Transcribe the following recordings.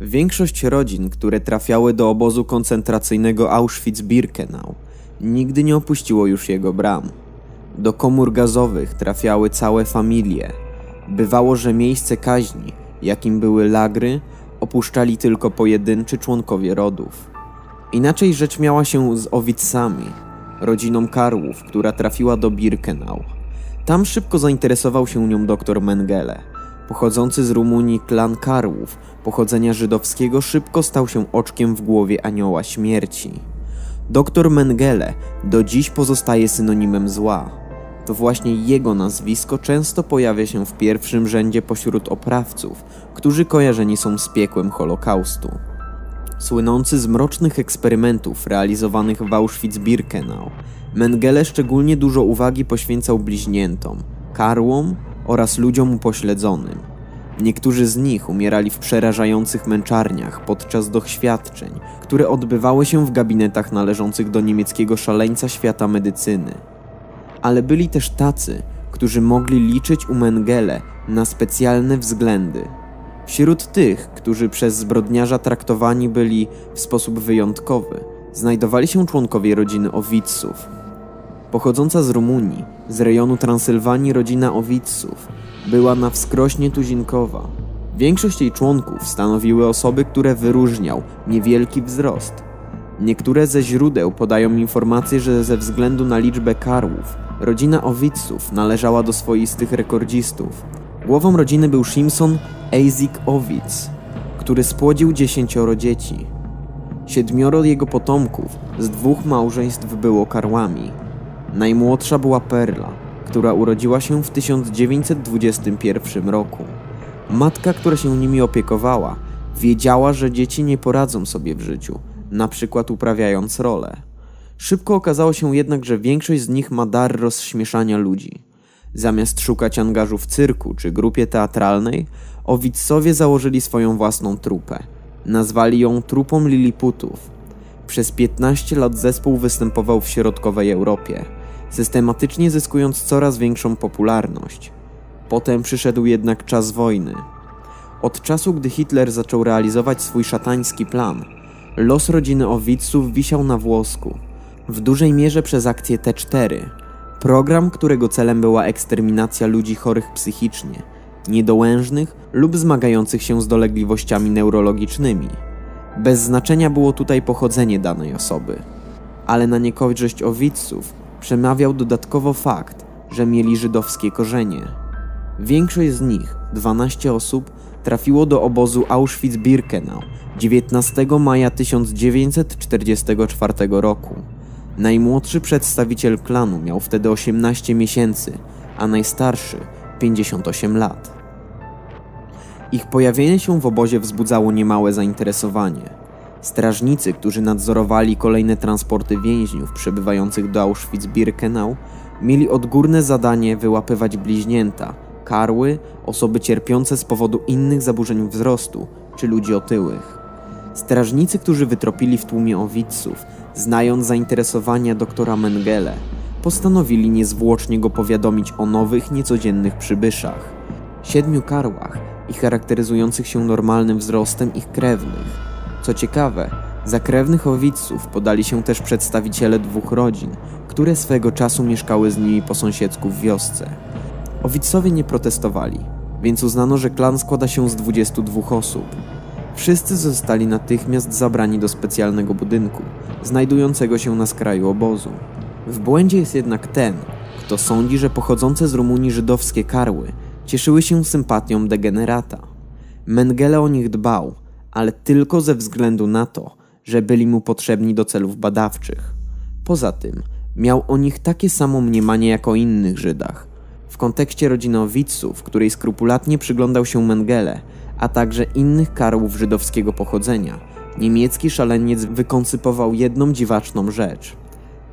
Większość rodzin, które trafiały do obozu koncentracyjnego Auschwitz-Birkenau, nigdy nie opuściło już jego bram. Do komór gazowych trafiały całe familie. Bywało, że miejsce kaźni, jakim były lagry, opuszczali tylko pojedynczy członkowie rodów. Inaczej rzecz miała się z Owicami, rodziną Karłów, która trafiła do Birkenau. Tam szybko zainteresował się nią dr Mengele. Pochodzący z Rumunii klan Karłów, pochodzenia żydowskiego, szybko stał się oczkiem w głowie anioła śmierci. Doktor Mengele do dziś pozostaje synonimem zła. To właśnie jego nazwisko często pojawia się w pierwszym rzędzie pośród oprawców, którzy kojarzeni są z piekłem Holokaustu. Słynący z mrocznych eksperymentów realizowanych w Auschwitz-Birkenau, Mengele szczególnie dużo uwagi poświęcał bliźniętom, karłom oraz ludziom upośledzonym. Niektórzy z nich umierali w przerażających męczarniach podczas doświadczeń, które odbywały się w gabinetach należących do niemieckiego szaleńca świata medycyny. Ale byli też tacy, którzy mogli liczyć u Mengele na specjalne względy. Wśród tych, którzy przez zbrodniarza traktowani byli w sposób wyjątkowy, znajdowali się członkowie rodziny Owiców. Pochodząca z Rumunii, z rejonu Transylwanii rodzina Owiców była na wskrośnie tuzinkowa. Większość jej członków stanowiły osoby, które wyróżniał niewielki wzrost. Niektóre ze źródeł podają informację, że ze względu na liczbę karłów, rodzina Owiców należała do swoistych rekordzistów. Głową rodziny był Shimson Eizik Owic, który spłodził dziesięcioro dzieci. Siedmioro jego potomków z dwóch małżeństw było karłami. Najmłodsza była Perla, która urodziła się w 1921 roku. Matka, która się nimi opiekowała, wiedziała, że dzieci nie poradzą sobie w życiu, na przykład uprawiając rolę. Szybko okazało się jednak, że większość z nich ma dar rozśmieszania ludzi. Zamiast szukać angażu w cyrku czy grupie teatralnej, Owidsowie założyli swoją własną trupę. Nazwali ją Trupą Liliputów. Przez 15 lat zespół występował w środkowej Europie, systematycznie zyskując coraz większą popularność. Potem przyszedł jednak czas wojny. Od czasu, gdy Hitler zaczął realizować swój szatański plan, los rodziny Owidsów wisiał na włosku. W dużej mierze przez akcję T4, program, którego celem była eksterminacja ludzi chorych psychicznie, niedołężnych lub zmagających się z dolegliwościami neurologicznymi. Bez znaczenia było tutaj pochodzenie danej osoby, ale na niekorzyść Owidsów przemawiał dodatkowo fakt, że mieli żydowskie korzenie. Większość z nich, 12 osób, trafiło do obozu Auschwitz-Birkenau 19 maja 1944 roku. Najmłodszy przedstawiciel klanu miał wtedy 18 miesięcy, a najstarszy 58 lat. Ich pojawienie się w obozie wzbudzało niemałe zainteresowanie. Strażnicy, którzy nadzorowali kolejne transporty więźniów przebywających do Auschwitz-Birkenau, mieli odgórne zadanie wyłapywać bliźnięta, karły, osoby cierpiące z powodu innych zaburzeń wzrostu czy ludzi otyłych. Strażnicy, którzy wytropili w tłumie owidzów, znając zainteresowania doktora Mengele, postanowili niezwłocznie go powiadomić o nowych, niecodziennych przybyszach. Siedmiu karłach i charakteryzujących się normalnym wzrostem ich krewnych. Co ciekawe, za krewnych owidzów podali się też przedstawiciele dwóch rodzin, które swego czasu mieszkały z nimi po sąsiedzku w wiosce. Owidcowie nie protestowali, więc uznano, że klan składa się z 22 osób. Wszyscy zostali natychmiast zabrani do specjalnego budynku, znajdującego się na skraju obozu. W błędzie jest jednak ten, kto sądzi, że pochodzące z Rumunii żydowskie karły cieszyły się sympatią degenerata. Mengele o nich dbał, ale tylko ze względu na to, że byli mu potrzebni do celów badawczych. Poza tym, miał o nich takie samo mniemanie jak o innych Żydach. W kontekście rodziny Owiców, której skrupulatnie przyglądał się Mengele, a także innych karłów żydowskiego pochodzenia, niemiecki szaleniec wykoncypował jedną dziwaczną rzecz.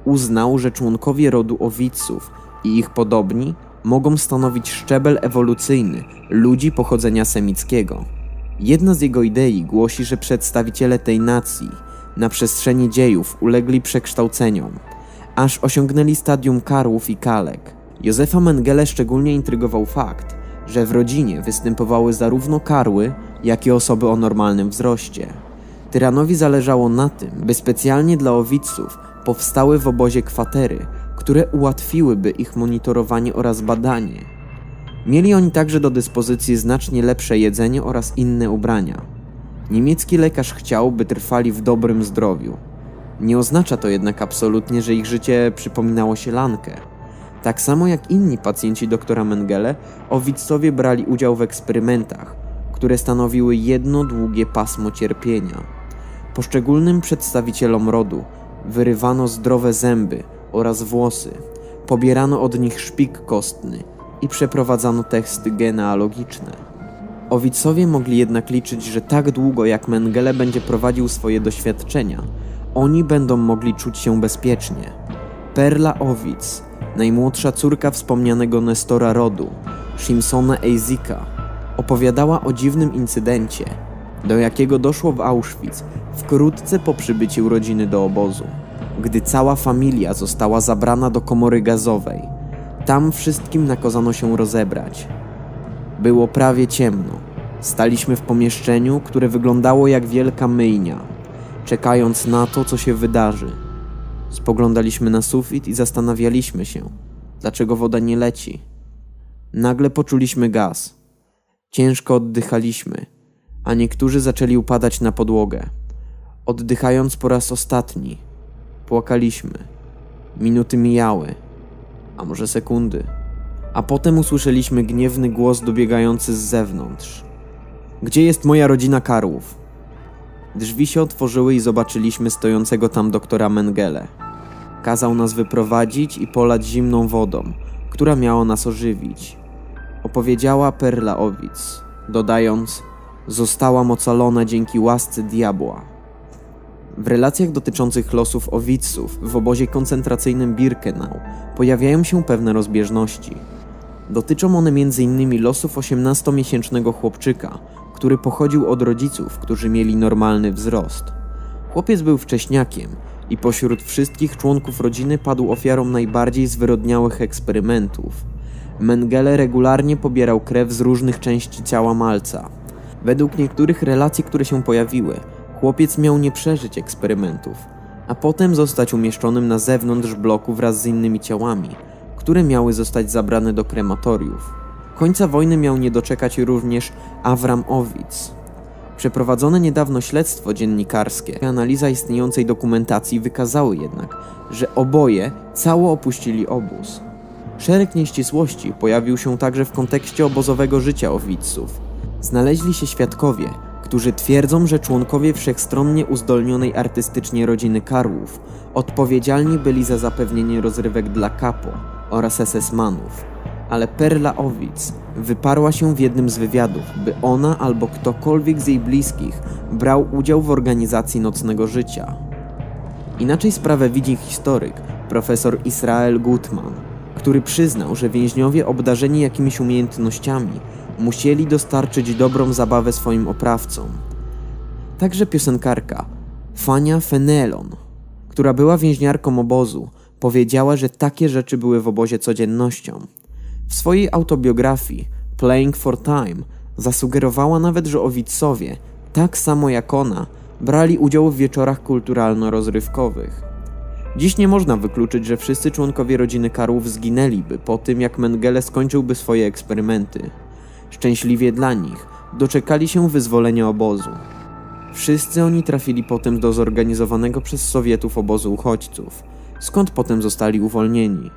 Uznał, że członkowie rodu Owiców i ich podobni mogą stanowić szczebel ewolucyjny ludzi pochodzenia semickiego. Jedna z jego idei głosi, że przedstawiciele tej nacji na przestrzeni dziejów ulegli przekształceniom, aż osiągnęli stadium karłów i kalek. Józefa Mengele szczególnie intrygował fakt, że w rodzinie występowały zarówno karły, jak i osoby o normalnym wzroście. Tyranowi zależało na tym, by specjalnie dla owiców powstały w obozie kwatery, które ułatwiłyby ich monitorowanie oraz badanie. Mieli oni także do dyspozycji znacznie lepsze jedzenie oraz inne ubrania. Niemiecki lekarz chciał, by trwali w dobrym zdrowiu. Nie oznacza to jednak absolutnie, że ich życie przypominało się lankę. Tak samo jak inni pacjenci doktora Mengele, owidcowie brali udział w eksperymentach, które stanowiły jedno długie pasmo cierpienia. Poszczególnym przedstawicielom rodu wyrywano zdrowe zęby oraz włosy, pobierano od nich szpik kostny i przeprowadzano testy genealogiczne. Owicowie mogli jednak liczyć, że tak długo jak Mengele będzie prowadził swoje doświadczenia, oni będą mogli czuć się bezpiecznie. Perla Owic, najmłodsza córka wspomnianego Nestora rodu, Shimsona Eizika, opowiadała o dziwnym incydencie, do jakiego doszło w Auschwitz wkrótce po przybyciu rodziny do obozu, gdy cała familia została zabrana do komory gazowej. Tam wszystkim nakazano się rozebrać. Było prawie ciemno. Staliśmy w pomieszczeniu, które wyglądało jak wielka myjnia, czekając na to, co się wydarzy. Spoglądaliśmy na sufit i zastanawialiśmy się, dlaczego woda nie leci. Nagle poczuliśmy gaz. Ciężko oddychaliśmy, a niektórzy zaczęli upadać na podłogę. Oddychając po raz ostatni, płakaliśmy. Minuty mijały, a może sekundy. A potem usłyszeliśmy gniewny głos dobiegający z zewnątrz. Gdzie jest moja rodzina Karłów? Drzwi się otworzyły i zobaczyliśmy stojącego tam doktora Mengele. Kazał nas wyprowadzić i polać zimną wodą, która miała nas ożywić. Opowiedziała Perla Owic, dodając: Zostałam ocalona dzięki łasce diabła. W relacjach dotyczących losów Owiców w obozie koncentracyjnym Birkenau pojawiają się pewne rozbieżności. Dotyczą one m.in. losów 18-miesięcznego chłopczyka, który pochodził od rodziców, którzy mieli normalny wzrost. Chłopiec był wcześniakiem i pośród wszystkich członków rodziny padł ofiarą najbardziej zwyrodniałych eksperymentów. Mengele regularnie pobierał krew z różnych części ciała malca. Według niektórych relacji, które się pojawiły, chłopiec miał nie przeżyć eksperymentów, a potem zostać umieszczonym na zewnątrz bloku wraz z innymi ciałami, które miały zostać zabrane do krematoriów. Końca wojny miał nie doczekać również Avram Owic. Przeprowadzone niedawno śledztwo dziennikarskie i analiza istniejącej dokumentacji wykazały jednak, że oboje cało opuścili obóz. Szereg nieścisłości pojawił się także w kontekście obozowego życia Owiców. Znaleźli się świadkowie, którzy twierdzą, że członkowie wszechstronnie uzdolnionej artystycznie rodziny Karłów odpowiedzialni byli za zapewnienie rozrywek dla Kapo oraz SS-manów ale Perla Owic wyparła się w jednym z wywiadów, by ona albo ktokolwiek z jej bliskich brał udział w organizacji nocnego życia. Inaczej sprawę widzi historyk, profesor Israel Gutman, który przyznał, że więźniowie obdarzeni jakimiś umiejętnościami musieli dostarczyć dobrą zabawę swoim oprawcom. Także piosenkarka Fania Fenelon, która była więźniarką obozu, powiedziała, że takie rzeczy były w obozie codziennością. W swojej autobiografii Playing for Time zasugerowała nawet, że Owicowie, tak samo jak ona, brali udział w wieczorach kulturalno-rozrywkowych. Dziś nie można wykluczyć, że wszyscy członkowie rodziny Karłów zginęliby po tym, jak Mengele skończyłby swoje eksperymenty. Szczęśliwie dla nich doczekali się wyzwolenia obozu. Wszyscy oni trafili potem do zorganizowanego przez Sowietów obozu uchodźców, skąd potem zostali uwolnieni.